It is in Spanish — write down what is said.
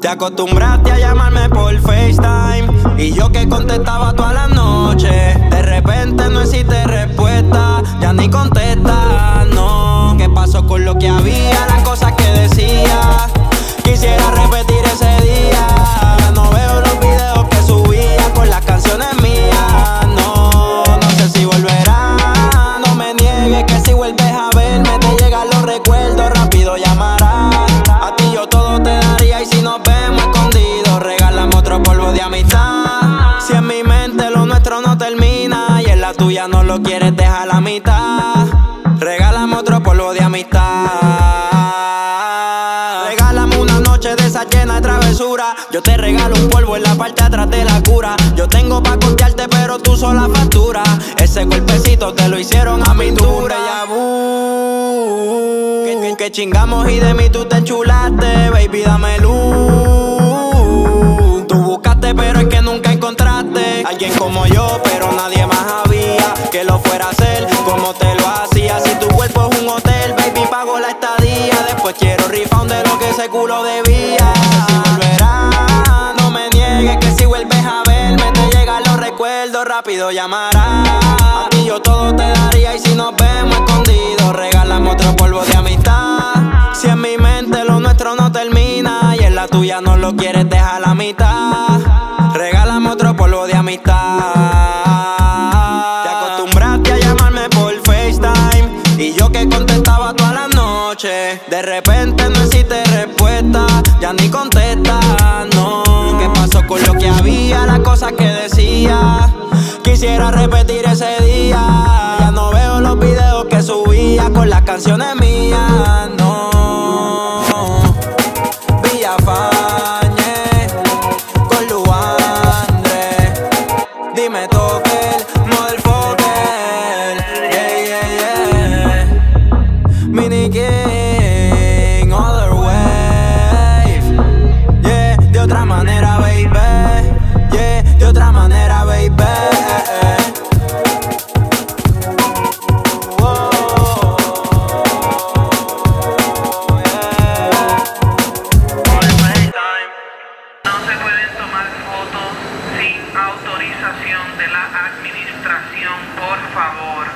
Te acostumbraste a llamarme por FaceTime y yo que contestaba toda la noche. De repente no existe respuesta, ya ni contesta, no. ¿Qué pasó con lo que había? Las cosas que decía. Quisiera termina y en la tuya no lo quieres dejar a la mitad, regálame otro polvo de amistad. Regálame una noche de esa llena de travesura. Yo te regalo un polvo en la parte atrás de la cura. Yo tengo pa' costearte, pero tú sola factura. Ese golpecito te lo hicieron a. Ya que, que, que chingamos y de mí tú te enchulaste. Baby, dame luz. Tú buscaste, pero es que nunca encontraste. Alguien como yo, pero nadie Después quiero refund de lo que ese culo debía. Si volverá, no me niegues que si vuelves a verme te llegan los recuerdos, rápido llamará. A ti yo todo te daría y si nos vemos escondidos, regálame otro polvo de amistad. Si en mi mente lo nuestro no termina y en la tuya no lo quieres dejar la mitad, regálame otro polvo de amistad. De repente no existe respuesta, ya ni contesta, no. ¿Qué pasó con lo que había? Las cosas que decía. Quisiera repetir ese día. Ya no veo los videos que subía con las canciones mías. de la administración, por favor.